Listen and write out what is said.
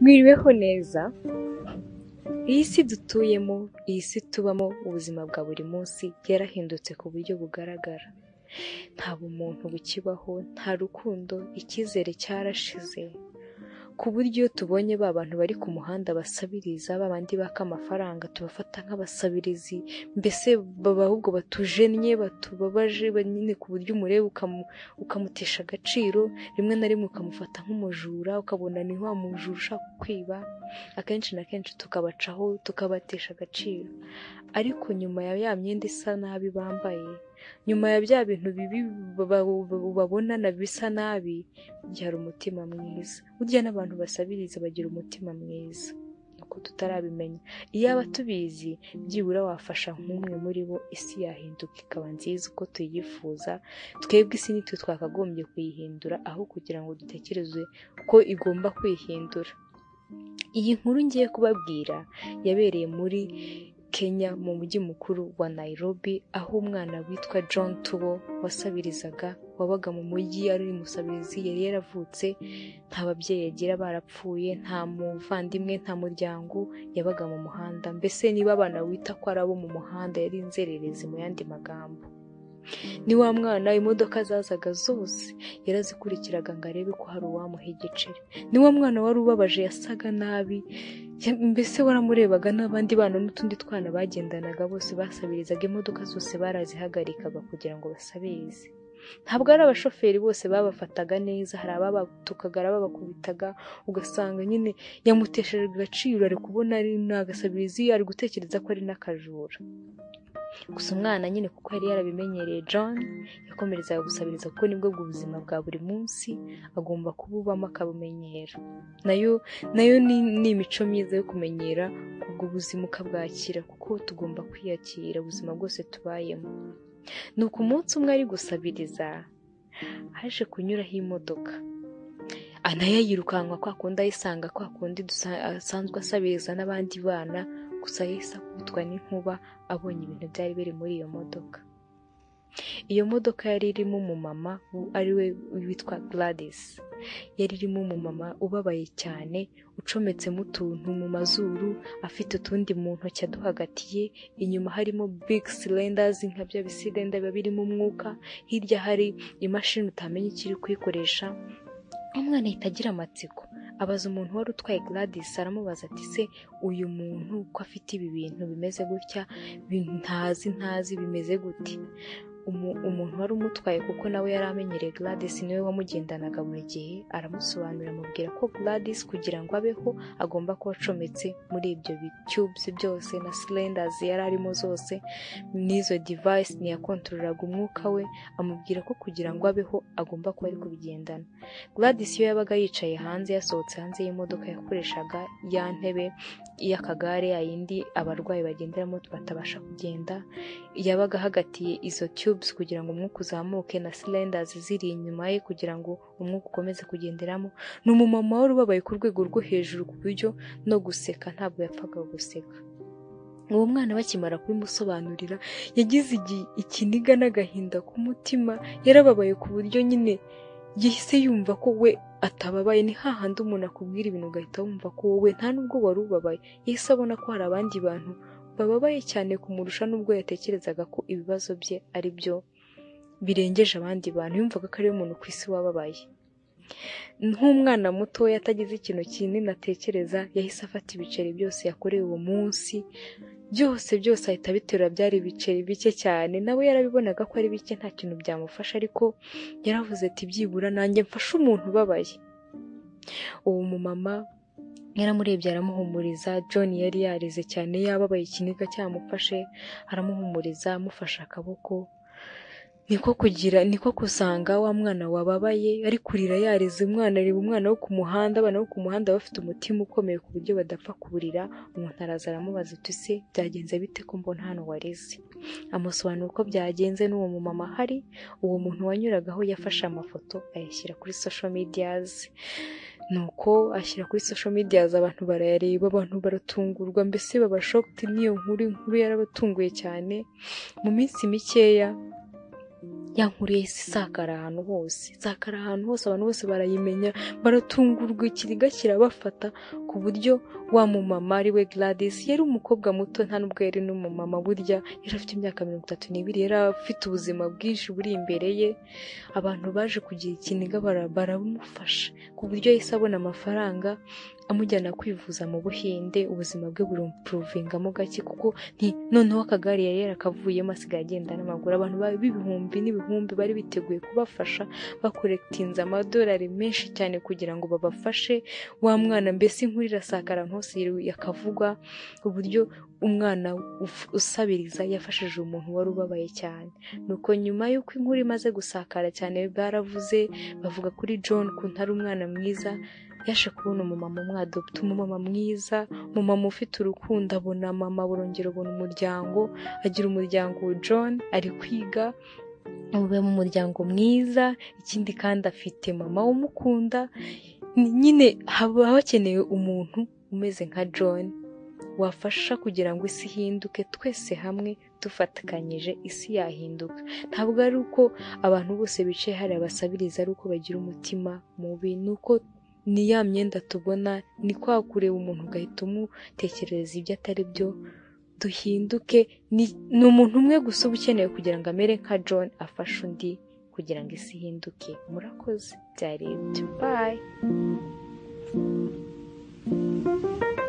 mwiriweho neza iyi si dutuyemo iyi si tubamo ubuzima bwa buri munsi yarahindutse ku buryo bugaragara. Nta bumuntu bukibaho nta rukundo icyizere cyarashize. Ku buryo iyo tubonye ba bantu bari ku muhanda basabiriza ba bandi baka amafaranga tubafata nk'abasabirizi mbese baba ahubwo batujennye batubabaje nyine ku buryo umureba ukamutesha agaciro rimwe na rimwe ukamufata nk'umujura ukabona ni wa mujura ushaka kwiba akenshi na kenshi tukabacaho tukabatesha agaciro. Ariko nyuma ya ya myenda isa nabi bambaye. Nyuma ya bya bintu bibi babonana bisa nabi byara umutima mwiza. Burya n'abantu basabiriza bagira umutima mwiza. Nuko tutarabimenya. Iyaba tubizi byibura wafasha nk'umwe muri bo isi yahinduka ikaba nziza uko tuyifuza. Twebwe isi nitwe twakagombye kuyihindura aho kugira ngo dutekereze ko igomba kwihindura. Iyi nkuru ngiye kubabwira yabereye muri kenya mu mujyi mukuru wa nairobi aho umwana witwa john tubo wasabirizaga wabaga mu mujyi ari umusabirizi yari yaravutse nta babyeyi agira barapfuye nta muvandimwe nta muryango yabaga mu muhanda. Mbese niba abana wita ko ari abo mu muhanda yari inzererezi mu yandi magambo. Ni wa mwana imodoka zazaga zose yarazikurikiraga ngo arebe ko hari uwamuha igiceri. Ni wa mwana wari ubabaje yasaga nabi mbese waramurebaga n'abandi bana n'utundi twana bagendanaga bose basabirizaga imodoka zose barazihagarikaga kugira ngo basabirize. Ntabwo ari abashoferi bose babafataga neza hari ababatukaga ababakubitaga ugasanga nyine yamutesheje agaciro ari kubona ari n'agasabirizi ari gutekereza ko ari n'akajura. Gusa umwana nyine kuko yari yarabimenyereye john yakomerezaga gusabiriza kuko ni bwo buzima bwa buri munsi agomba kububamo akabumenyera. Nayo na yo ni imico myiza yo kumenyera ubwo buzima ukabwakira kuko tugomba kwiyakira ubuzima bwose tubayemo. Ni uku umunsi umwe ari gusabiriza haje kunyuraho imodoka. Nayo yirukanka kwa kundi ayisanga kwa kundi asanzwe asabiriza n'abandi bana gusa yahise akubitwa n'inkuba abonye ibintu byari biri muri iyo modoka. Iyo modoka yari irimo umumama ari we witwa Gladys. Yari irimo umumama ubabaye cyane ucometsemo utuntu mu mazuru afite utundi mu ntoki aduhagatiye inyuma harimo big cylinders nka bya bisilenda biba birimo umwuka hirya hari imashini utamenya ikiri kuyikoresha umwana ahita agira amatsiko. Abaza umuntu wari utwaye Gladys aramubaza ati se uyu muntu ko afite ibi bintu bimeze gutya? Ntazi ntazi bimeze gute? Umuntu wari umutwaye kuko nawe yari amenyereye Gladys ni we wamugendanaga buri gihe aramusobanurira amubwira ko Gladys kugira ngo abeho agomba kuba acometse muri ibyo tubes byose na cylinders yari arimo zose n'izo device ntiyakontorolaga umwuka we amubwira ko kugira ngo abeho agomba kuba ari kubigendana. Gladys iyo yabaga yicaye hanze yasohotse hanze y'imodoka yakoreshaga ya ntebe y'akagare yayindi abarwayi bagenderamo batabasha kugenda. Yabaga ahagatiye izo tubes kugira ngo umwuka uzamuke na cylinders ziri inyuma ye kugira ngo umwuka ukomeze kugenderamo. Ni umumama wari ubabaye ku rwego rwo hejuru ku buryo no guseka ntabwo yapfaga guseka. Uwo mwana bakimara kubimusobanurira yagize ikiniga n'agahinda ku mutima yarababaye ku buryo nyine yahise yumva ko we atababaye ni hahandi umuntu akubwira ibintu ugahita wumva ko wowe nta nubwo wari ubabaye. Yahise abona ko hari abandi bantu bababaye cyane kumurusha nubwo yatekerezaga ko ibibazo bye ari byo birengeje abandi bantu. Yumvaga ko ari we muntu ku isi wababaye. Nk'umwana mutoya atagize ikintu kinini atekereza yahise afata ibiceri byose yakorewe uwo munsi. Byose byose ahita abiterura byari ibiceri bike cyane. Nawe yarabibonaga ko ari bike nta kintu byamufasha ariko yaravuze ati byibura nanjye mfashe umuntu ubabaye. Uwo mumama yaramurebye aramuhumuriza. John yari yarize cyane yababaye ikiniga cyamufashe aramuhumuriza amufashe akaboko. Niko kugira niko kusanga wa mwana wababaye ari kurira yarize umwana areba umwana wo ku muhanda abana bo ku muhanda bafite umutima ukomeye ku buryo badapfa kuburira umuntu araza aramubaza uti se byagenze bite ko mbona hano wareze? Amusobanura uko byagenze n'uwo mumama ahari uwo muntu wanyuragaho yafashe amafoto ayashyira kuri social medias. Nuko ashyira kuri social medias abantu barayareba abantu baratungurwa mbese baba shocked n'iyo nkuru inkuru yarabatunguye cyane. Mu minsi mikeya ya nkuru yahise isakara ahantu hose. Isakara ahantu hose abantu bose barayimenya baratungurwa ikiriga kirabafata ku buryo wa mumama ari we Gladys. Yari umukobwa muto nta nubwo yari n'umumama. Burya yari afite imyaka mirongo itatu n'ibiri yari afite ubuzima bwinshi buri imbere ye. Abantu baje kugira ikiniga bara- baramufasha. Ku buryo yahise abona amafaranga amujyana kwivuza mu buhinde. Ubuzima bwe burupuruvingamo gake kuko noneho akagare yari yarakavuyemo asigaye agenda n'amaguru. Abantu ba- b'ibihumbi n'ibihumbi bari biteguye kubafasha bakorekitinze amadolari menshi cyane kugira ngo babafashe. Wa mwana mbese inkuru irasakara hose yakavugwa uburyo umwana usabiriza yafashije umuntu wari ubabaye cyane. Nuko nyuma y'uko inkuru imaze gusakara cyane baravuze bavuga kuri john ukuntu ari umwana mwiza yaje kubona umumama umwadopta umumama mwiza umumama ufite urukundo abona mama burongera abona umuryango agira umuryango john ari kwiga ube mu muryango mwiza ikindi kandi afite mama umukunda. Nyine haba hakenewe umuntu umeze nka john wafasha kugira ngo isi ihinduke twese hamwe dufatikanyije isi yahinduka. Ntabwo ari uko abantu bose bicaye hariya basabiriza ari uko bagira umutima mubi ni uko ni ya myenda tubona ni kwa kureba umuntu ugahita umutekerereza ibyo atari byo duhinduke. Ni umuntu umwe gusa uba ukenewe kugira ngo amere nka john afashe undi kugira ngo isi ihinduke. Murakoze byari ibyo. Bayi Música